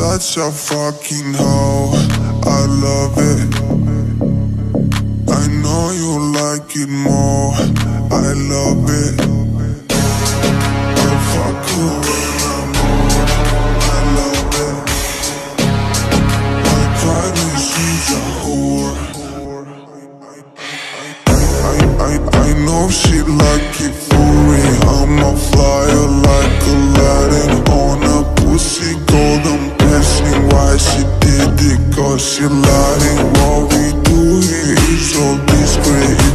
such a fucking hoe. I love it. I know you like it more. I love it. I fuck I'm. I love it. Private she's a whore. I, I, I know she like it посиланий, мові дує і золотий сприй